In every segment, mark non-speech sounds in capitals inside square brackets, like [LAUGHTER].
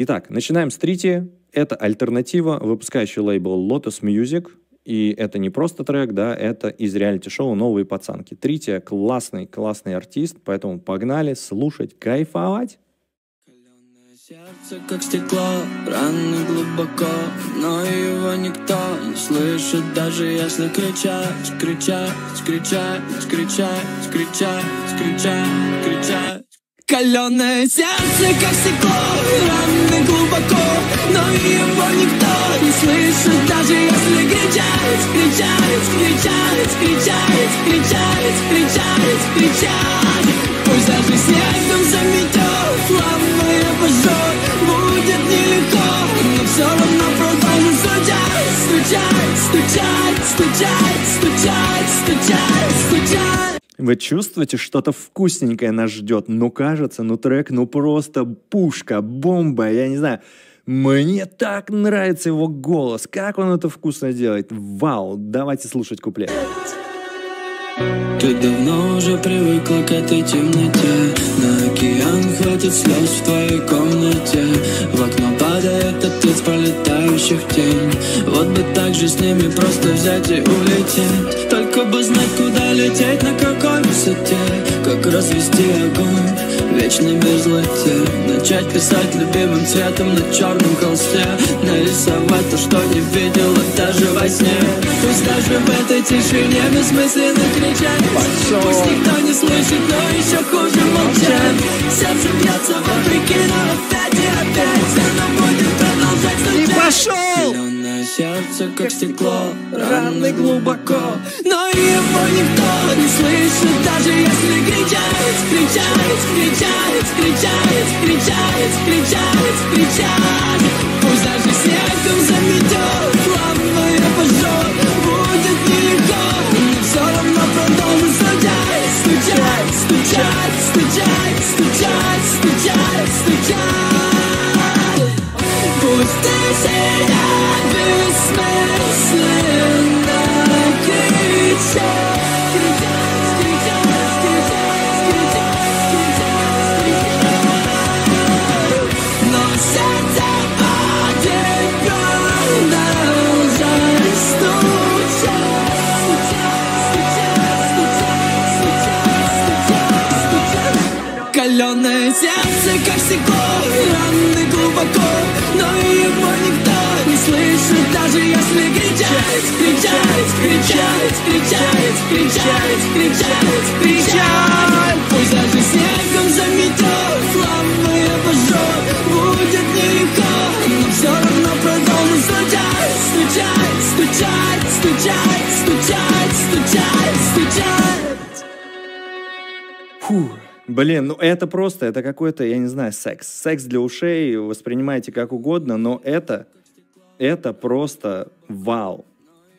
Итак, начинаем с Трити. Это альтернатива, выпускающий лейбл Lotus Music. И это не просто трек, да, это из реалити-шоу «Новые пацанки». Трития классный, классный артист, поэтому погнали слушать, кайфовать. Сердце как стекло, раны глубоко, но его никто не слышит, даже если кричать, кричать, кричать, кричать, кричать, кричать, кричать. Каленое сердце, как стекло, раны глубоко, но его никто не слышит, даже если кричать, кричать, кричать, кричать, кричать, кричать, кричать. Пусть даже снегом заметет, фламы обожжет, будет нелегко, но все равно стучать, стучать, стучать, стучать, стучать. Вы чувствуете, что-то вкусненькое нас ждет? Ну, кажется, ну трек, ну просто пушка, бомба, я не знаю. Мне так нравится его голос. Как он это вкусно делает. Вау, давайте слушать куплет. Ты давно уже привыкла к этой темноте. На океан хватит слез в твоей комнате. В окно падает отец пролетающих тень. Вот бы так же с ними просто взять и улететь. Только бы знать, куда лететь, на какой высоте развести огонь? Вечной мерзлоте Начать писать любимым цветом на черном холсте. Нарисовать то, что не видела даже во сне. Пусть даже в этой тишине бессмысленно кричать. Пошел. Пусть никто не слышит, но еще хуже молчать. Сердце бьется вопреки, но опять и опять сердце, как стекло, раны глубоко. Но его никто не слышит, даже если кричать Кричать, кричать, кричать, кричать, кричать, кричать. Пусть даже снегом заметет, фламой если кричать Кричать, кричать, кричать, кричать, кричать, кричать Пусть даже снегом заметет, фламы обожжет Будет нелегко, но все равно продолжим стучать Стучать, стучать, стучать, стучать, стучать, стучать Фу. Блин, ну это просто, это какой-то, я не знаю, секс. Секс для ушей, воспринимайте как угодно, но это, это просто вау.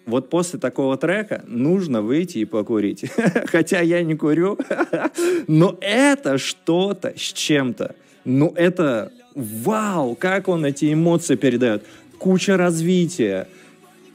Вот после такого трека нужно выйти и покурить. [LAUGHS] Хотя я не курю, [LAUGHS] но это что-то с чем-то. Ну это вау, как он эти эмоции передает. Куча развития.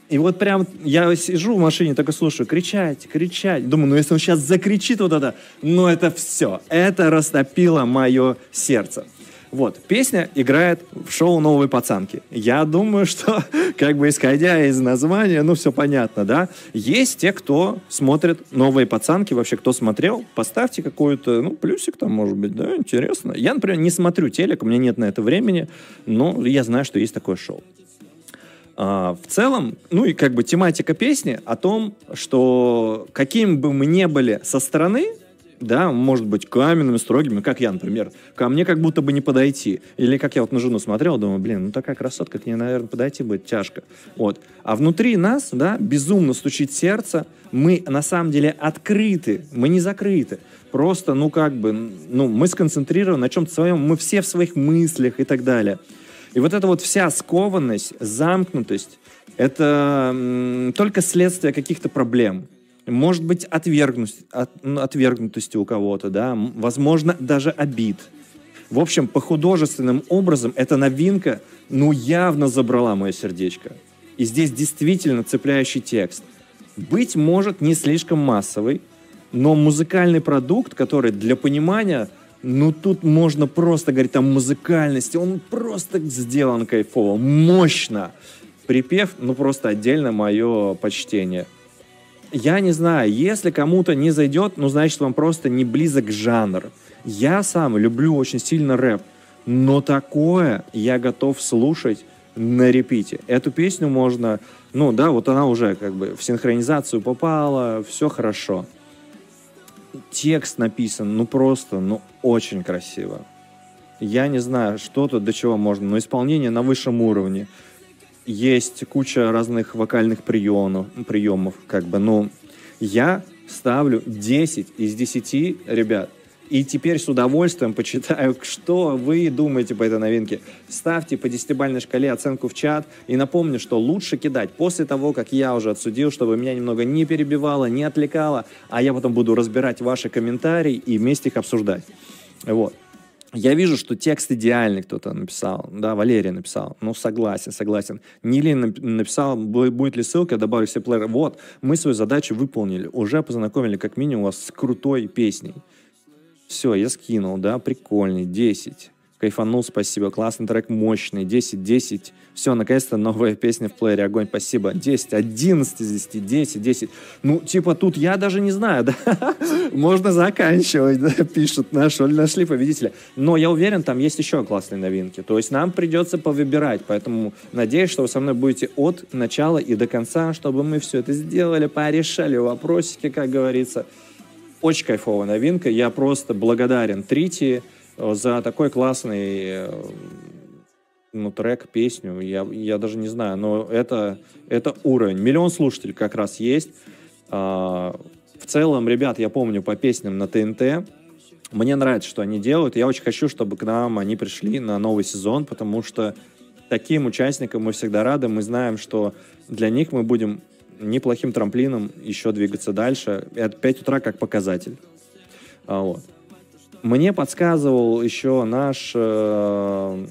И вот прям я сижу в машине, только слушаю, кричать, кричать. Думаю, ну если он сейчас закричит вот это, ну это все. Это растопило мое сердце. Вот, песня играет в шоу «Новые пацанки». Я думаю, что, [LAUGHS] как бы исходя из названия, ну, все понятно, да? Есть те, кто смотрит «Новые пацанки», вообще, кто смотрел, поставьте какой-то, ну, плюсик там, может быть, да, интересно. Я, например, не смотрю телек, у меня нет на это времени, но я знаю, что есть такое шоу. А, в целом, ну и как бы тематика песни о том, что каким бы мы не были со стороны, да, может быть, каменными, строгими, как я, например, ко мне как будто бы не подойти. Или как я вот на жену смотрел, думаю, блин, ну такая красотка, к ней, наверное, подойти будет тяжко. Вот. А внутри нас, да, безумно стучит сердце, мы на самом деле открыты, мы не закрыты. Просто, ну как бы, ну мы сконцентрированы на чем-то своем, мы все в своих мыслях и так далее. И вот эта вот вся скованность, замкнутость, это м, только следствие каких-то проблем. Может быть, отвергнутость, от, ну, отвергнутости у кого-то, да, возможно, даже обид. В общем, по художественным образом эта новинка, ну, явно забрала мое сердечко. И здесь действительно цепляющий текст. Быть может, не слишком массовый, но музыкальный продукт, который для понимания, Ну, тут можно просто говорить о музыкальности. Он просто сделан кайфово, мощно. Припев, ну, просто отдельно мое почтение. Я не знаю, если кому-то не зайдет, ну, значит, вам просто не близок жанр. Я сам люблю очень сильно рэп, но такое я готов слушать на репите. Эту песню можно, ну да, вот она уже как бы в синхронизацию попала, все хорошо текст написан, ну просто, ну очень красиво. Я не знаю, что тут до чего можно, но исполнение на высшем уровне. Есть куча разных вокальных приемов, приемов как бы, ну, я ставлю 10 из 10, ребят. И теперь с удовольствием почитаю, [LAUGHS] что вы думаете по этой новинке. Ставьте по десятибальной шкале оценку в чат. И напомню, что лучше кидать после того, как я уже отсудил, чтобы меня немного не перебивало, не отвлекало, а я потом буду разбирать ваши комментарии и вместе их обсуждать. Вот. Я вижу, что текст идеальный кто-то написал. Да, Валерия написал. Ну, согласен, согласен. Нили написал, будет ли ссылка, добавлю все плееры. Вот, мы свою задачу выполнили. Уже познакомили как минимум вас с крутой песней. Все, я скинул, да, прикольный, 10. Кайфанул, спасибо. Классный трек, мощный. 10, 10. Все, наконец-то новая песня в плеере. Огонь, спасибо. 10, 11 из 10, 10, 10. Ну, типа, тут я даже не знаю, [LAUGHS] да? Можно заканчивать, да, пишут, нашли, нашли победителя. Но я уверен, там есть еще классные новинки. То есть нам придется повыбирать. Поэтому надеюсь, что вы со мной будете от начала и до конца, чтобы мы все это сделали, порешали вопросики, как говорится. Очень кайфовая новинка. Я просто благодарен Трити за такой классный э, ну, трек, песню. Я, я даже не знаю, но это, это уровень. Миллион слушателей как раз есть. А, в целом, ребят, я помню по песням на ТНТ, мне нравится, что они делают. Я очень хочу, чтобы к нам они пришли на новый сезон, потому что таким участникам мы всегда рады. Мы знаем, что для них мы будем неплохим трамплином еще двигаться дальше. Это 5 утра как показатель. А, вот. Мне подсказывал еще наш, э,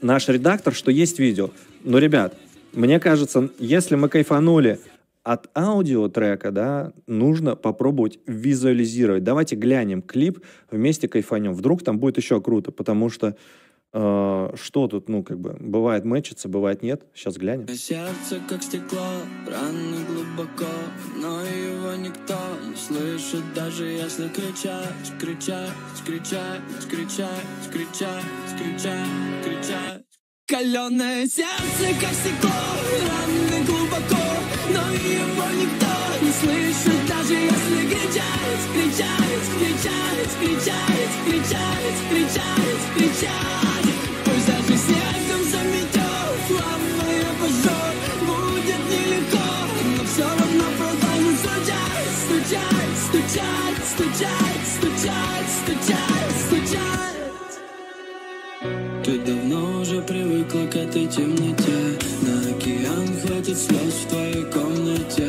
наш редактор, что есть видео. Но, ребят, мне кажется, если мы кайфанули от аудиотрека, да, нужно попробовать визуализировать. Давайте глянем клип, вместе кайфанем. Вдруг там будет еще круто, потому что Uh, что тут, ну, как бы, бывает мэчится, бывает нет. Сейчас глянем. Сердце как стекло, раны глубоко, но его никто слышит, даже если кричать, кричать, кричать, кричать, кричать, кричать, кричать. Каленое сердце как стекло, раны глубоко, но его никто не слышит, даже если кричать, кричать, кричать, кричать, кричать, кричать, кричать. стучать, стучать, стучать, стучать, стучать. Ты давно уже привыкла к этой темноте. На океан хватит слез в твоей комнате.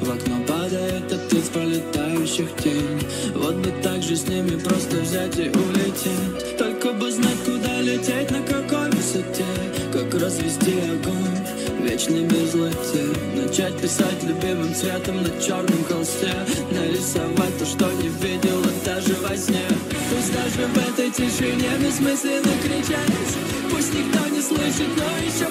В окно падает ответ пролетающих тень. Вот бы так же с ними просто взять и улететь. Только бы знать, куда лететь, на какой высоте Как развести огонь вечной мерзлоте Начать писать любимым цветом на черном холсте Нарисовать то, что не видела даже во сне. Пусть даже в этой тишине бессмысленно кричать Пусть никто не слышит, но еще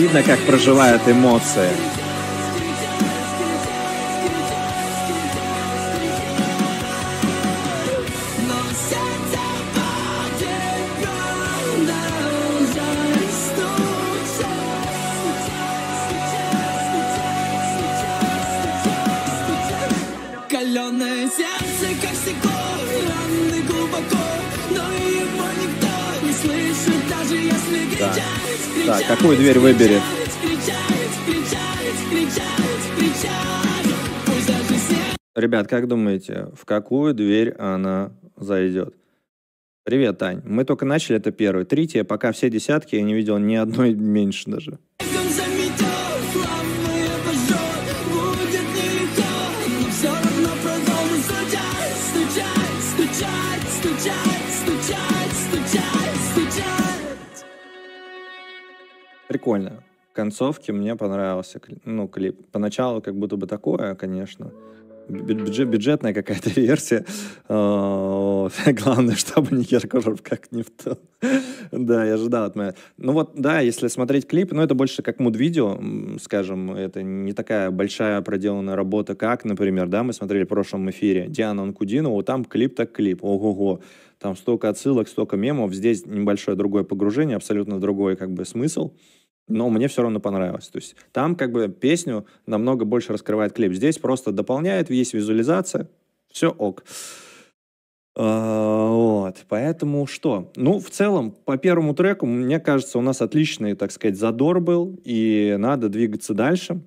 видно, как проживают эмоции. Каленое сердце, как стекло, раны глубоко, но его никто не слышит. Да. Так, какую дверь выберет? Ребят, как думаете, в какую дверь она зайдет? Привет, Тань. Мы только начали, это первый. Третье, пока все десятки, я не видел ни одной меньше даже. Стучать. Прикольно. Концовки мне понравился ну, клип. Поначалу как будто бы такое, конечно бюджет, бюджетная какая-то [LAUGHS] версия. А, [LAUGHS] главное, чтобы не Киркоров как не в то. [LAUGHS] да, я ожидал от меня. Ну вот, да, если смотреть клип, ну это больше как муд-видео, скажем, это не такая большая проделанная работа, как, например, да, мы смотрели в прошлом эфире Диана Анкудинова, там клип так клип, ого-го, там столько отсылок, столько мемов, здесь небольшое другое погружение, абсолютно другой как бы смысл но мне все равно понравилось. То есть там как бы песню намного больше раскрывает клип. Здесь просто дополняет, есть визуализация, все ок. А, вот, поэтому что? Ну, в целом, по первому треку, мне кажется, у нас отличный, так сказать, задор был, и надо двигаться дальше.